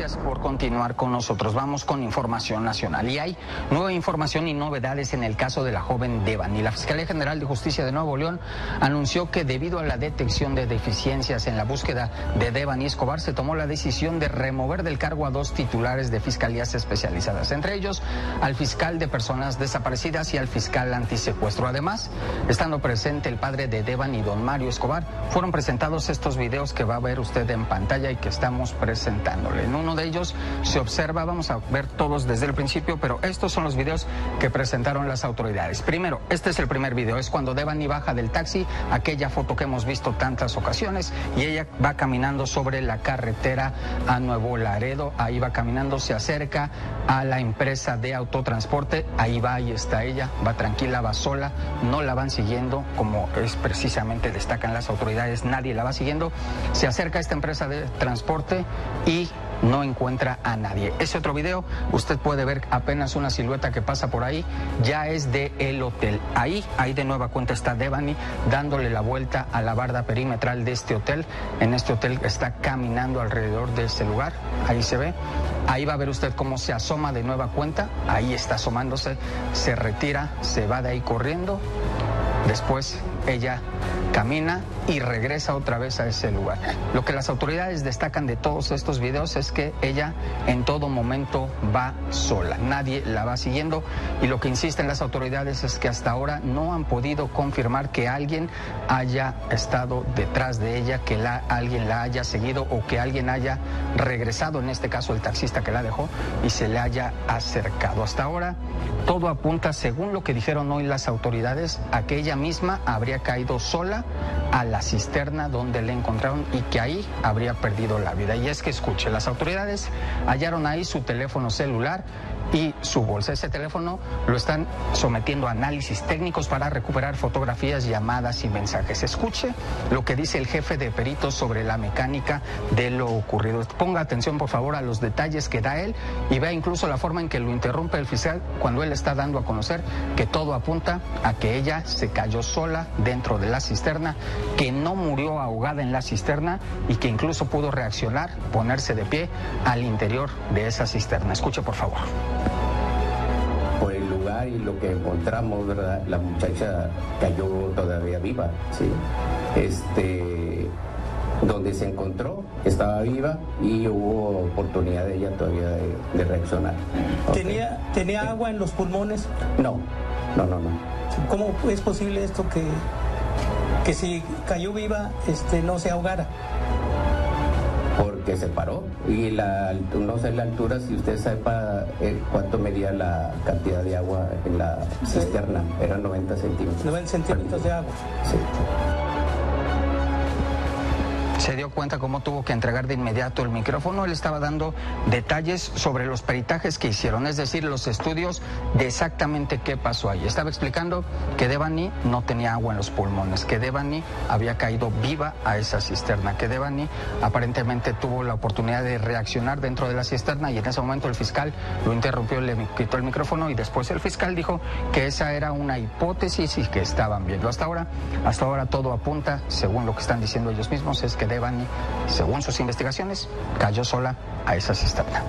Por continuar con nosotros. Vamos con información nacional. Y hay nueva información y novedades en el caso de la joven Devani. La Fiscalía General de Justicia de Nuevo León anunció que debido a la detección de deficiencias en la búsqueda de Devani Escobar, se tomó la decisión de remover del cargo a dos titulares de fiscalías especializadas, entre ellos al fiscal de personas desaparecidas y al fiscal antisecuestro. Además, estando presente el padre de Devani, don Mario Escobar, fueron presentados estos videos que va a ver usted en pantalla y que estamos presentándole. En uno de ellos se observa, vamos a ver todos desde el principio, pero estos son los videos que presentaron las autoridades. Primero, este es el primer video, es cuando Devani baja del taxi, aquella foto que hemos visto tantas ocasiones, y ella va caminando sobre la carretera a Nuevo Laredo, ahí va caminando, se acerca a la empresa de autotransporte, ahí va, ahí está ella, va tranquila, va sola, no la van siguiendo, como es precisamente destacan las autoridades, nadie la va siguiendo, se acerca a esta empresa de transporte y no encuentra a nadie. Ese otro video, usted puede ver apenas una silueta que pasa por ahí, ya es de el hotel. Ahí, ahí de nueva cuenta está Devani dándole la vuelta a la barda perimetral de este hotel. En este hotel está caminando alrededor de ese lugar, ahí se ve. Ahí va a ver usted cómo se asoma de nueva cuenta, ahí está asomándose, se retira, se va de ahí corriendo. Después ella camina y regresa otra vez a ese lugar. Lo que las autoridades destacan de todos estos videos es que ella en todo momento va sola, nadie la va siguiendo y lo que insisten las autoridades es que hasta ahora no han podido confirmar que alguien haya estado detrás de ella, que la, alguien la haya seguido o que alguien haya regresado, en este caso el taxista que la dejó, y se le haya acercado. Hasta ahora todo apunta, según lo que dijeron hoy las autoridades, a que ella misma habría caído sola a la cisterna donde le encontraron y que ahí habría perdido la vida. Y es que escuche, las autoridades hallaron ahí su teléfono celular y su bolsa. Ese teléfono lo están sometiendo a análisis técnicos para recuperar fotografías, llamadas y mensajes. Escuche lo que dice el jefe de peritos sobre la mecánica de lo ocurrido. Ponga atención, por favor, a los detalles que da él y vea incluso la forma en que lo interrumpe el fiscal cuando él está dando a conocer que todo apunta a que ella se cayó sola dentro de la cisterna, que no murió ahogada en la cisterna y que incluso pudo reaccionar, ponerse de pie al interior de esa cisterna. Escuche, por favor por el lugar y lo que encontramos, ¿verdad? La muchacha cayó todavía viva, ¿sí? Este, donde se encontró, estaba viva y hubo oportunidad de ella todavía de, reaccionar. ¿Tenía, ¿Tenía agua en los pulmones? No, no, no, no. ¿Cómo es posible esto que, que si cayó viva este, no se ahogara? Porque se paró y la, no sé la altura si usted sepa eh, cuánto medía la cantidad de agua en la cisterna, eran 90 centímetros. 90 centímetros de agua. Sí se dio cuenta cómo tuvo que entregar de inmediato el micrófono. Él estaba dando detalles sobre los peritajes que hicieron, es decir, los estudios de exactamente qué pasó ahí. Estaba explicando que Devani no tenía agua en los pulmones, que Devani había caído viva a esa cisterna, que Devani aparentemente tuvo la oportunidad de reaccionar dentro de la cisterna y en ese momento el fiscal lo interrumpió, le quitó el micrófono y después el fiscal dijo que esa era una hipótesis y que estaban viendo. Hasta ahora, hasta ahora todo apunta, según lo que están diciendo ellos mismos, es que Devani, según sus investigaciones, cayó sola a esa cisterna.